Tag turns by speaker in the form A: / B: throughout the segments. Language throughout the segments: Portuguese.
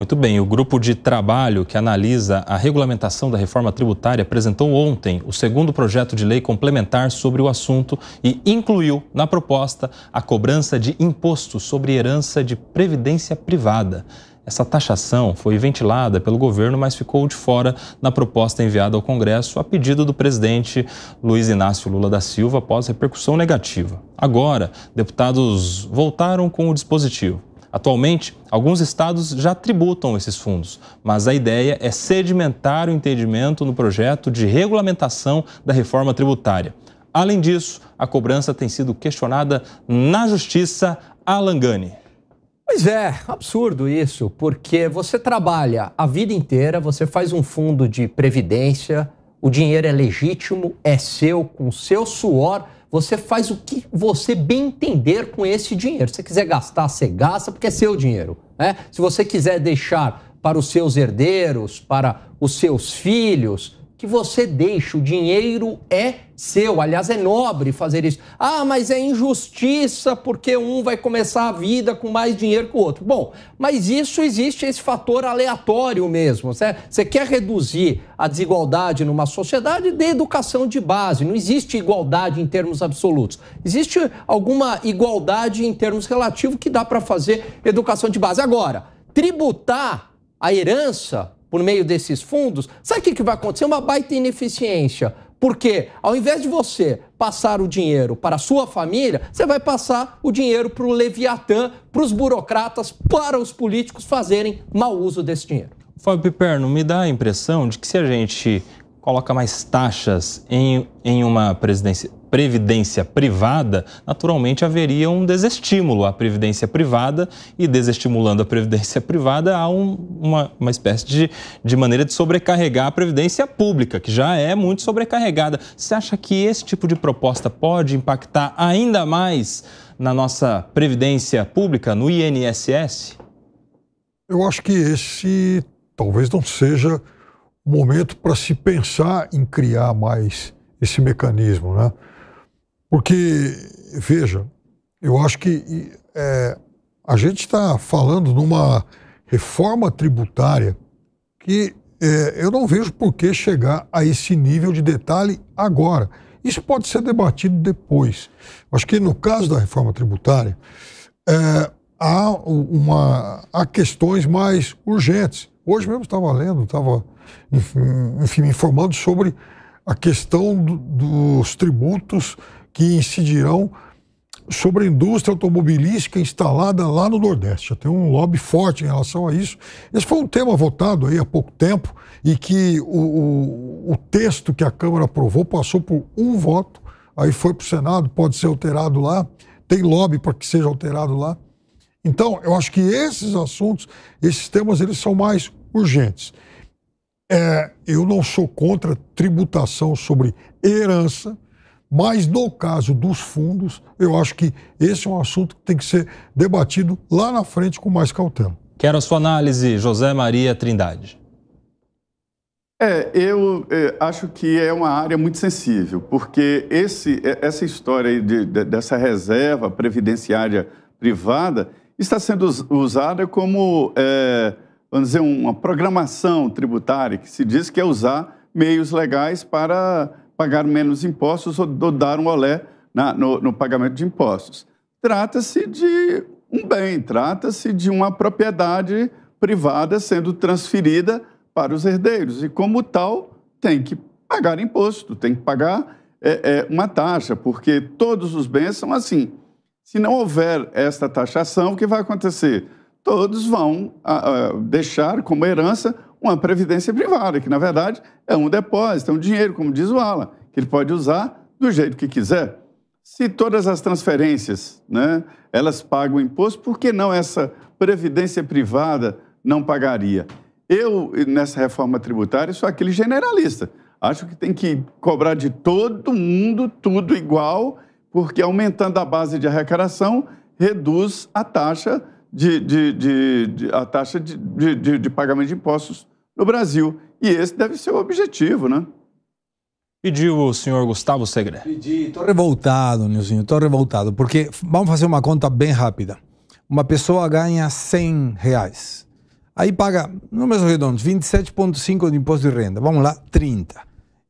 A: Muito bem, o grupo de trabalho que analisa a regulamentação da reforma tributária apresentou ontem o segundo projeto de lei complementar sobre o assunto e incluiu na proposta a cobrança de imposto sobre herança de previdência privada. Essa taxação foi ventilada pelo governo, mas ficou de fora na proposta enviada ao Congresso a pedido do presidente Luiz Inácio Lula da Silva após repercussão negativa. Agora, deputados voltaram com o dispositivo. Atualmente, alguns estados já tributam esses fundos, mas a ideia é sedimentar o entendimento no projeto de regulamentação da reforma tributária. Além disso, a cobrança tem sido questionada na Justiça Alangani.
B: Pois é, absurdo isso, porque você trabalha a vida inteira, você faz um fundo de previdência, o dinheiro é legítimo, é seu, com seu suor você faz o que você bem entender com esse dinheiro. Se você quiser gastar, você gasta, porque é seu dinheiro. Né? Se você quiser deixar para os seus herdeiros, para os seus filhos, que você deixa. O dinheiro é seu. Aliás, é nobre fazer isso. Ah, mas é injustiça porque um vai começar a vida com mais dinheiro que o outro. Bom, mas isso existe esse fator aleatório mesmo. Certo? Você quer reduzir a desigualdade numa sociedade de educação de base. Não existe igualdade em termos absolutos. Existe alguma igualdade em termos relativos que dá para fazer educação de base. Agora, tributar a herança por meio desses fundos, sabe o que, que vai acontecer? Uma baita ineficiência. Porque ao invés de você passar o dinheiro para a sua família, você vai passar o dinheiro para o Leviatã, para os burocratas, para os políticos fazerem mau uso desse dinheiro.
A: Fábio Piperno, me dá a impressão de que se a gente coloca mais taxas em, em uma previdência privada, naturalmente haveria um desestímulo à previdência privada e desestimulando a previdência privada há um, uma, uma espécie de, de maneira de sobrecarregar a previdência pública, que já é muito sobrecarregada. Você acha que esse tipo de proposta pode impactar ainda mais na nossa previdência pública, no INSS?
C: Eu acho que esse talvez não seja momento para se pensar em criar mais esse mecanismo, né? Porque, veja, eu acho que é, a gente está falando numa reforma tributária que é, eu não vejo por que chegar a esse nível de detalhe agora. Isso pode ser debatido depois. Acho que no caso da reforma tributária, é, há, uma, há questões mais urgentes. Hoje mesmo estava lendo, estava me informando sobre a questão do, dos tributos que incidirão sobre a indústria automobilística instalada lá no Nordeste. Já tem um lobby forte em relação a isso. Esse foi um tema votado aí há pouco tempo e que o, o, o texto que a Câmara aprovou passou por um voto, aí foi para o Senado, pode ser alterado lá, tem lobby para que seja alterado lá. Então, eu acho que esses assuntos, esses temas, eles são mais urgentes. É, eu não sou contra tributação sobre herança, mas no caso dos fundos, eu acho que esse é um assunto que tem que ser debatido lá na frente com mais cautela.
A: Quero a sua análise, José Maria Trindade.
D: É, eu é, acho que é uma área muito sensível, porque esse, é, essa história de, de, dessa reserva previdenciária privada está sendo usada como é, vamos dizer, uma programação tributária que se diz que é usar meios legais para pagar menos impostos ou dar um olé na, no, no pagamento de impostos. Trata-se de um bem, trata-se de uma propriedade privada sendo transferida para os herdeiros e, como tal, tem que pagar imposto, tem que pagar é, é, uma taxa, porque todos os bens são assim. Se não houver esta taxação, o que vai acontecer? todos vão a, a deixar como herança uma previdência privada, que na verdade é um depósito, é um dinheiro, como diz o Alan, que ele pode usar do jeito que quiser. Se todas as transferências, né, elas pagam imposto, por que não essa previdência privada não pagaria? Eu, nessa reforma tributária, sou aquele generalista. Acho que tem que cobrar de todo mundo tudo igual, porque aumentando a base de arrecadação, reduz a taxa de, de, de, de a taxa de, de, pagamento de impostos no Brasil. E esse deve ser o objetivo, né?
A: Pediu o senhor Gustavo Segre.
E: Pedi, estou revoltado, Nilzinho, estou revoltado, porque vamos fazer uma conta bem rápida. Uma pessoa ganha 100 reais. Aí paga, números redondos, 27,5 de imposto de renda. Vamos lá, 30.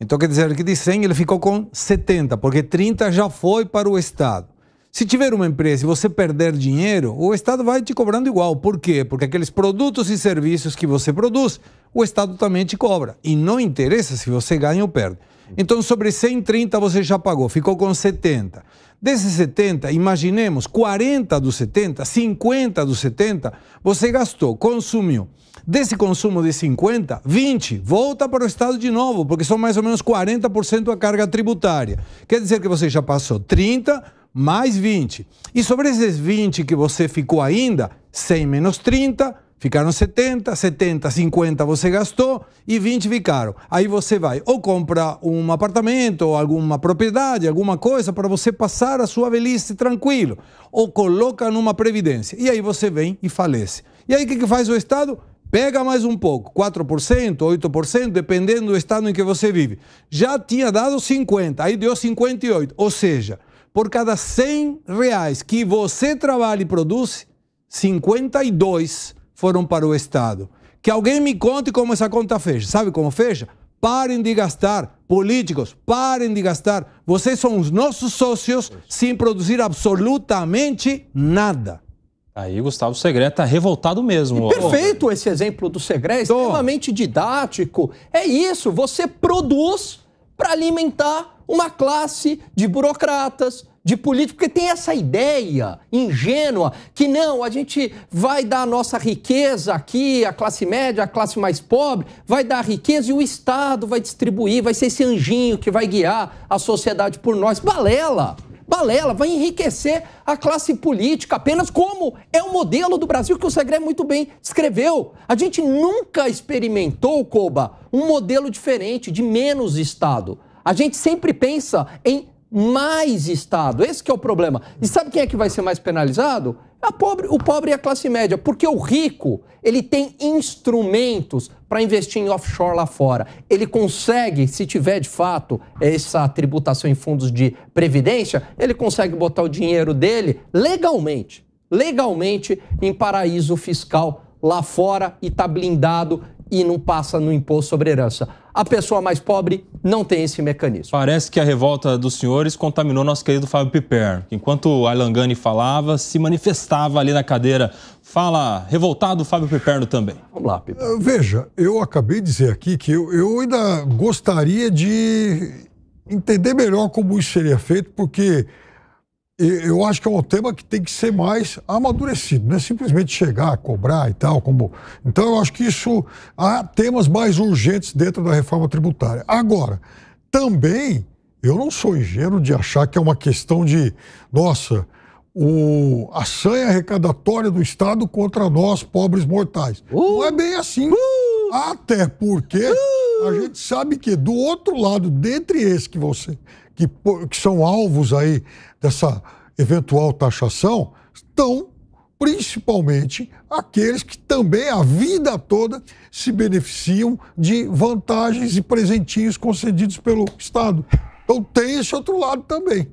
E: Então quer dizer que de 100 ele ficou com 70, porque 30 já foi para o Estado. Se tiver uma empresa e você perder dinheiro, o Estado vai te cobrando igual. Por quê? Porque aqueles produtos e serviços que você produz, o Estado também te cobra. E não interessa se você ganha ou perde. Então, sobre 130 você já pagou, ficou com 70. Desses 70, imaginemos 40 dos 70, 50 dos 70, você gastou, consumiu. Desse consumo de 50, 20 volta para o Estado de novo, porque são mais ou menos 40% a carga tributária. Quer dizer que você já passou 30 mais 20. E sobre esses 20 que você ficou ainda, 100 menos 30, ficaram 70, 70, 50 você gastou e 20 ficaram. Aí você vai ou compra um apartamento ou alguma propriedade, alguma coisa para você passar a sua velhice tranquilo, ou coloca numa previdência. E aí você vem e falece. E aí o que, que faz o Estado? Pega mais um pouco, 4%, 8%, dependendo do estado em que você vive. Já tinha dado 50, aí deu 58. Ou seja, por cada 100 reais que você trabalha e produz, 52 foram para o Estado. Que alguém me conte como essa conta fecha. Sabe como fecha? Parem de gastar, políticos, parem de gastar. Vocês são os nossos sócios sem produzir absolutamente nada.
A: Aí Gustavo Segré está revoltado mesmo.
B: perfeito esse exemplo do Segré, extremamente didático. É isso, você produz para alimentar uma classe de burocratas, de políticos, porque tem essa ideia ingênua que não, a gente vai dar a nossa riqueza aqui, a classe média, a classe mais pobre, vai dar a riqueza e o Estado vai distribuir, vai ser esse anjinho que vai guiar a sociedade por nós. Balela! Balela, vai enriquecer a classe política apenas como é o modelo do Brasil que o Segre muito bem descreveu. A gente nunca experimentou, Koba, um modelo diferente, de menos Estado. A gente sempre pensa em mais Estado. Esse é o problema. E sabe quem é que vai ser mais penalizado? Pobre, o pobre e a classe média, porque o rico ele tem instrumentos para investir em offshore lá fora. Ele consegue, se tiver de fato essa tributação em fundos de previdência, ele consegue botar o dinheiro dele legalmente, legalmente em paraíso fiscal lá fora e tá blindado e não passa no imposto sobre herança. A pessoa mais pobre não tem esse mecanismo.
A: Parece que a revolta dos senhores contaminou nosso querido Fábio Piper, que enquanto o Ailangani falava, se manifestava ali na cadeira. Fala, revoltado Fábio Piperno também.
C: Vamos lá, Piper. Uh, veja, eu acabei de dizer aqui que eu, eu ainda gostaria de entender melhor como isso seria feito, porque eu acho que é um tema que tem que ser mais amadurecido, não é simplesmente chegar, cobrar e tal. Como... Então, eu acho que isso há temas mais urgentes dentro da reforma tributária. Agora, também eu não sou ingênuo de achar que é uma questão de, nossa, o, a sanha arrecadatória do Estado contra nós, pobres mortais. Uh, não é bem assim. Uh, até porque uh, a gente sabe que do outro lado, dentre esses que você que, que são alvos aí dessa eventual taxação estão principalmente aqueles que também a vida toda se beneficiam de vantagens e presentinhos concedidos pelo Estado. Então tem esse outro lado também.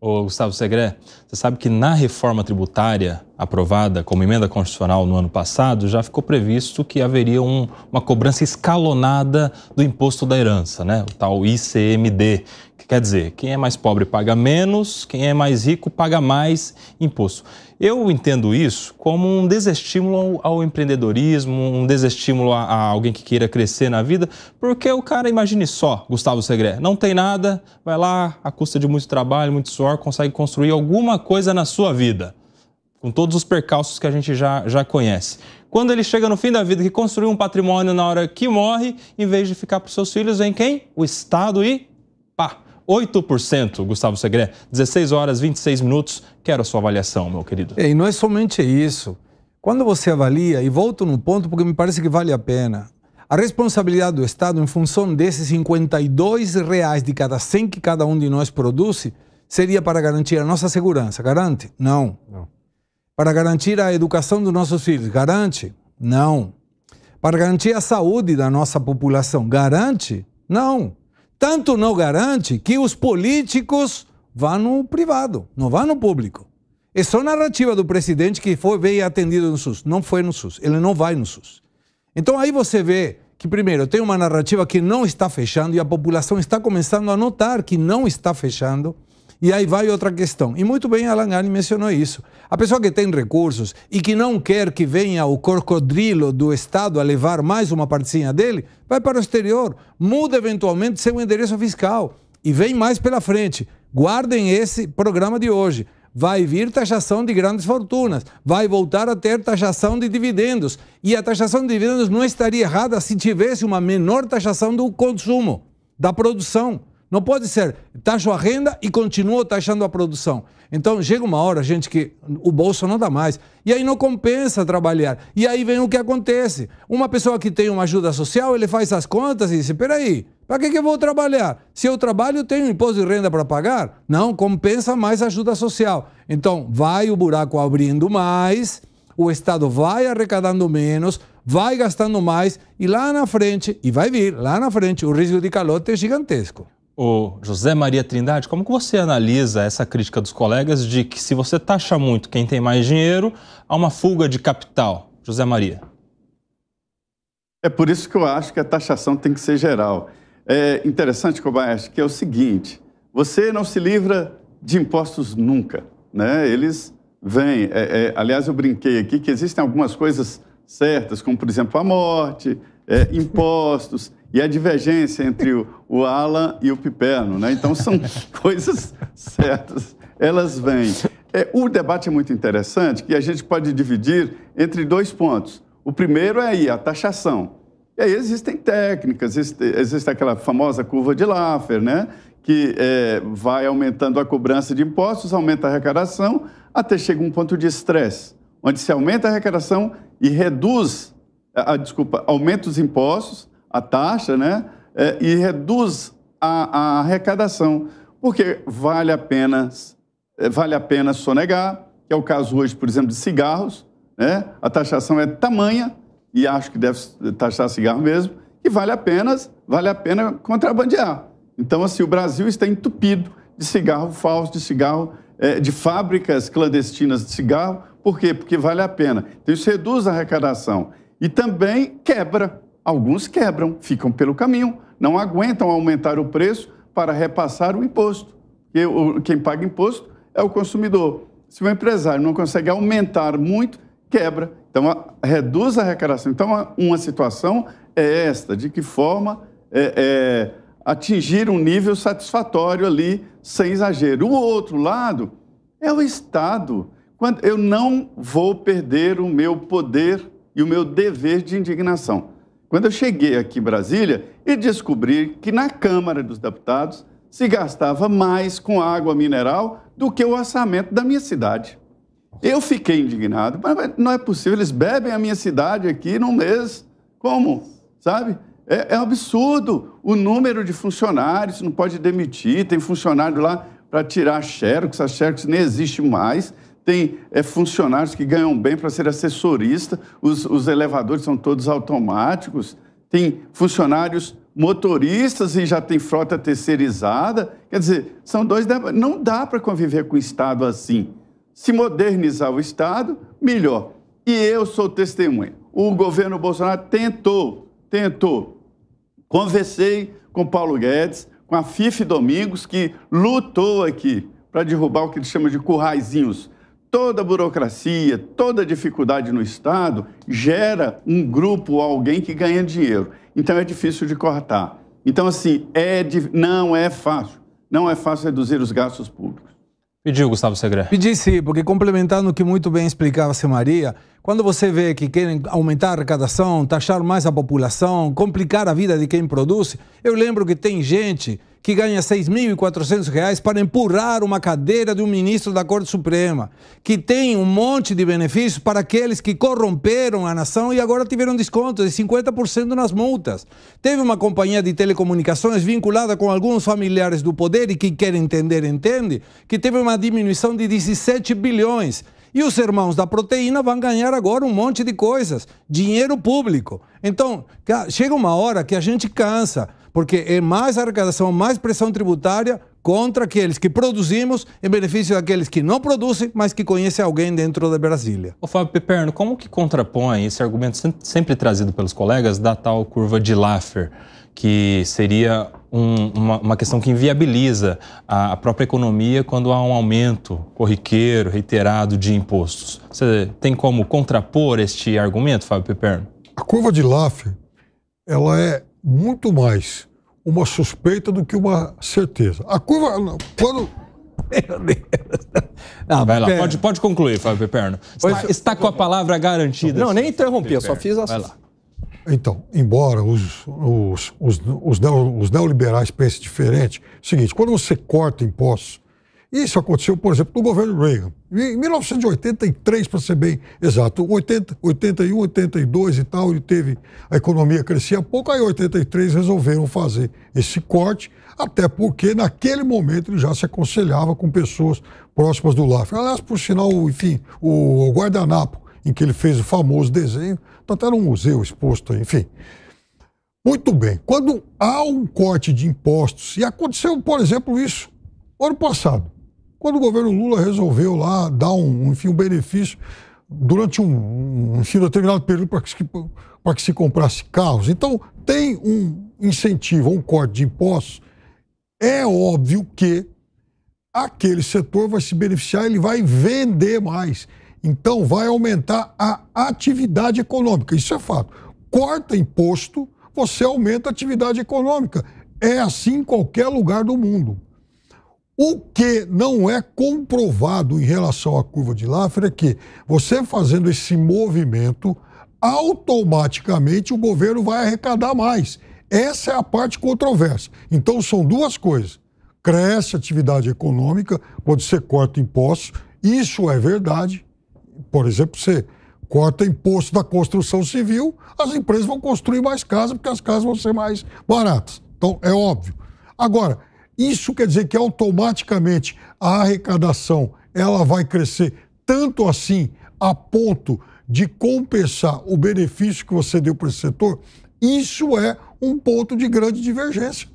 A: Ô, Gustavo Segré, você sabe que na reforma tributária aprovada como emenda constitucional no ano passado, já ficou previsto que haveria um, uma cobrança escalonada do imposto da herança, né? o tal ICMD, quer dizer, quem é mais pobre paga menos, quem é mais rico paga mais imposto. Eu entendo isso como um desestímulo ao, empreendedorismo, um desestímulo a, a, alguém que queira crescer na vida, porque o cara, imagine só, Gustavo Segré, não tem nada, vai lá, à custa de muito trabalho, muito suor, consegue construir alguma coisa na sua vida, com todos os percalços que a gente já, já conhece. Quando ele chega no fim da vida, que construiu um patrimônio na hora que morre, em vez de ficar para os seus filhos, vem quem? O Estado e pá, 8%, Gustavo Segré. 16 horas 26 minutos. Quero a sua avaliação, meu querido.
E: E não é somente isso. Quando você avalia, e volto no ponto porque me parece que vale a pena, a responsabilidade do Estado em função desses 52 reais de cada 100 que cada um de nós produz seria para garantir a nossa segurança. Garante? Não. Não. Para garantir a educação dos nossos filhos. Garante? Não. Para garantir a saúde da nossa população. Garante? Não. Tanto não garante que os políticos vão no privado, não vão no público. É só narrativa do presidente que foi veio atendido no SUS. Não foi no SUS. Ele não vai no SUS. Então aí você vê que, primeiro, tem uma narrativa que não está fechando e a população está começando a notar que não está fechando. E aí vai outra questão. E muito bem Alan Gani mencionou isso. A pessoa que tem recursos e que não quer que venha o crocodilo do Estado a levar mais uma partezinha dele, vai para o exterior, muda eventualmente seu endereço fiscal e vem mais pela frente. Guardem esse programa de hoje vai vir taxação de grandes fortunas, vai voltar a ter taxação de dividendos. E a taxação de dividendos não estaria errada se tivesse uma menor taxação do consumo, da produção. Não pode ser taxo a renda e continuo taxando a produção. Então chega uma hora, gente, que o bolso não dá mais. E aí não compensa trabalhar. E aí vem o que acontece. Uma pessoa que tem uma ajuda social, ele faz as contas e diz: peraí, para que, que eu vou trabalhar? Se eu trabalho, eu tenho imposto de renda para pagar? Não, compensa mais ajuda social. Então, vai o buraco abrindo mais, o Estado vai arrecadando menos, vai gastando mais, e lá na frente, e vai vir, lá na frente, o risco de calote é gigantesco.
A: O José Maria Trindade, como que você analisa essa crítica dos colegas de que se você taxa muito quem tem mais dinheiro, há uma fuga de capital? José Maria.
D: É por isso que eu acho que a taxação tem que ser geral. É interessante, Kobayashi, que é o seguinte: você não se livra de impostos nunca. Né? Eles vêm. É, é, aliás, eu brinquei aqui que existem algumas coisas certas, como, por exemplo, a morte, é, impostos e a divergência entre o, o Alan e o Piperno. Né? Então, são coisas certas. Elas vêm. É, o debate é muito interessante, que a gente pode dividir entre dois pontos. O primeiro é aí, a taxação. E aí existem técnicas, existe, existe aquela famosa curva de Laffer, né? que é, vai aumentando a cobrança de impostos, aumenta a arrecadação, até chega um ponto de estresse, onde se aumenta a arrecadação e reduz, a, a desculpa, aumenta os impostos, a taxa, né? É, e reduz a, a, arrecadação, porque vale a pena, é, vale a pena sonegar, que é o caso hoje, por exemplo, de cigarros, né? A taxação é tamanha e acho que deve taxar cigarro mesmo, que vale a pena, vale a pena contrabandear. Então, assim, o Brasil está entupido de cigarro falso, de cigarro, é, de fábricas clandestinas de cigarro. Por quê? Porque vale a pena. Então, isso reduz a arrecadação. E também quebra. Alguns quebram, ficam pelo caminho, não aguentam aumentar o preço para repassar o imposto. Quem paga imposto é o consumidor. Se o empresário não consegue aumentar muito, quebra. Então, a, reduz a arrecadação. Então, a, uma situação é esta: de que forma é, é, atingir um nível satisfatório ali, sem exagero. O outro lado é o Estado. Quando eu não vou perder o meu poder e o meu dever de indignação. Quando eu cheguei aqui em Brasília e descobri que na Câmara dos Deputados se gastava mais com água mineral do que o orçamento da minha cidade. Eu fiquei indignado, mas não é possível, eles bebem a minha cidade aqui num mês. Como? Sabe? É, é um absurdo o número de funcionários, não pode demitir, tem funcionário lá para tirar xerox, a xerox nem existe mais, tem é, funcionários que ganham bem para ser assessorista, os, os elevadores são todos automáticos, tem funcionários motoristas e já tem frota terceirizada. Quer dizer, são dois. Não dá para conviver com o Estado assim se modernizar o Estado, melhor. E eu sou testemunha. O governo Bolsonaro tentou, tentou. Conversei com Paulo Guedes, com a Fife Domingos, que lutou aqui para derrubar o que ele chama de curraizinhos. Toda burocracia, toda dificuldade no Estado gera um grupo, alguém que ganha dinheiro. Então é difícil de cortar. Então, assim, é, não é fácil. Não é fácil reduzir os gastos públicos.
A: Pediu, Gustavo Segre.
E: Pedi sim, porque complementando o que muito bem explicava a Maria, quando você vê que querem aumentar a arrecadação, taxar mais a população, complicar a vida de quem produz, eu lembro que tem gente que ganha 6.400 reais para empurrar uma cadeira de um ministro da Corte Suprema, que tem um monte de benefícios para aqueles que corromperam a nação e agora tiveram desconto de 50% nas multas. Teve uma companhia de telecomunicações vinculada com alguns familiares do poder e que quer entender, entende, que teve uma diminuição de 17 bilhões E os irmãos da proteína vão ganhar agora um monte de coisas, dinheiro público. Então, chega uma hora que a gente cansa, porque é mais arrecadação, mais pressão tributária contra aqueles que produzimos em benefício daqueles que não produzem, mas que conhecem alguém dentro da Brasília.
A: Ô Fábio Peperno, como que contrapõe esse argumento sempre trazido pelos colegas da tal curva de Laffer, que seria um, uma, uma, questão que inviabiliza a, a, própria economia quando há um aumento corriqueiro, reiterado de impostos. Você tem como contrapor este argumento, Fábio Peperno?
C: A curva de Laffer, ela é muito mais uma suspeita do que uma certeza. A curva, quando...
A: Meu Deus. Não, Vai lá, pode, pode concluir, Fábio Peperno. Está, está com a palavra garantida.
B: Não, nem interrompi, eu só fiz assim. Vai lá.
C: Então, embora os, os, os, os, os neoliberais pensem diferente, é o seguinte, quando você corta impostos, isso aconteceu, por exemplo, no governo Reagan. Em 1983, para ser bem exato, 80, 81, 82 e tal, ele teve. A economia crescia pouco, aí em 83 resolveram fazer esse corte, até porque naquele momento ele já se aconselhava com pessoas próximas do LAF. Aliás, por sinal, enfim, o guardanapo em que ele fez o famoso desenho, está até no museu exposto, enfim. Muito bem, quando há um corte de impostos, e aconteceu, por exemplo, isso ano passado, quando o governo Lula resolveu lá dar um, enfim, um benefício durante um, um enfim, determinado período para que, que se comprasse carros. Então, tem um incentivo, um corte de impostos, é óbvio que aquele setor vai se beneficiar, ele vai vender mais. Então, vai aumentar a atividade econômica. Isso é fato. Corta imposto, você aumenta a atividade econômica. É assim em qualquer lugar do mundo. O que não é comprovado em relação à curva de Laffer é que você fazendo esse movimento, automaticamente o governo vai arrecadar mais. Essa é a parte controversa. Então são duas coisas. Cresce a atividade econômica, quando você corta impostos, isso é verdade, por exemplo, você corta imposto da construção civil, as empresas vão construir mais casas, porque as casas vão ser mais baratas. Então, é óbvio. Agora, isso quer dizer que automaticamente a arrecadação ela vai crescer tanto assim a ponto de compensar o benefício que você deu para esse setor? Isso é um ponto de grande divergência.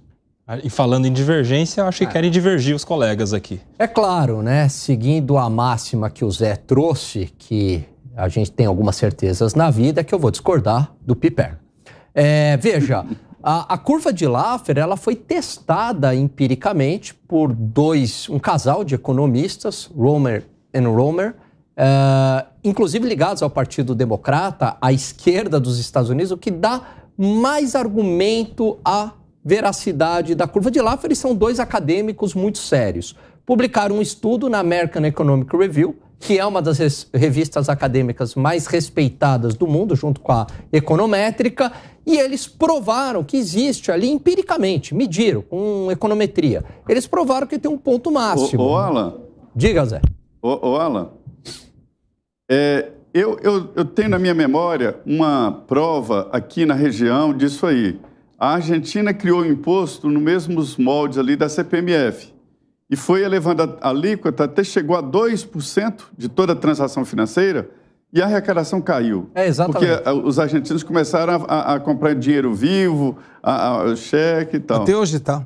A: E falando em divergência, eu acho que é. querem divergir os colegas aqui.
B: É claro, né? Seguindo a máxima que o Zé trouxe, que a gente tem algumas certezas na vida, que eu vou discordar do Piper. É, veja, a, a, curva de Laffer ela foi testada empiricamente por dois, um casal de economistas, Romer e Romer, uh, inclusive ligados ao Partido Democrata, à esquerda dos Estados Unidos, o que dá mais argumento a veracidade da curva de Laffer, são dois acadêmicos muito sérios. Publicaram um estudo na American Economic Review, que é uma das revistas acadêmicas mais respeitadas do mundo, junto com a Econométrica, e eles provaram que existe ali empiricamente, mediram com econometria. Eles provaram que tem um ponto máximo.
D: Ô, ô Alan.
B: Diga, Zé.
D: Ô, ô Alan. É, eu, eu, eu tenho na minha memória uma prova aqui na região disso aí. A Argentina criou o imposto nos mesmos moldes ali da CPMF e foi elevando a alíquota até chegou a 2% de toda a transação financeira e a arrecadação caiu.
B: É, exatamente.
D: Porque os argentinos começaram a, a comprar dinheiro vivo, a, a, cheque e tal.
E: Até hoje está.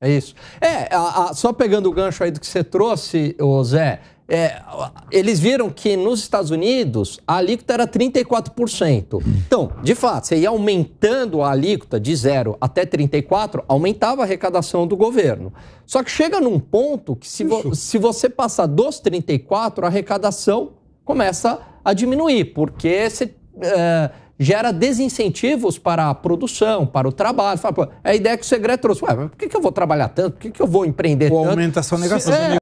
B: É isso. É, só pegando o gancho aí do que você trouxe, Zé, é, eles viram que nos Estados Unidos a alíquota era 34%. Então, de fato, você ia aumentando a alíquota de 0 até 34%, aumentava a arrecadação do governo. Só que chega num ponto que se, vo se você passar dos 34%, a arrecadação começa a diminuir, porque você é, gera desincentivos para a produção, para o trabalho. Fala, pô, é a ideia que o Segredo trouxe. Ué, mas por que, que eu vou trabalhar tanto? Por que, que eu vou empreender
E: Ou
B: tanto?
E: aumenta a sua negação.
B: É,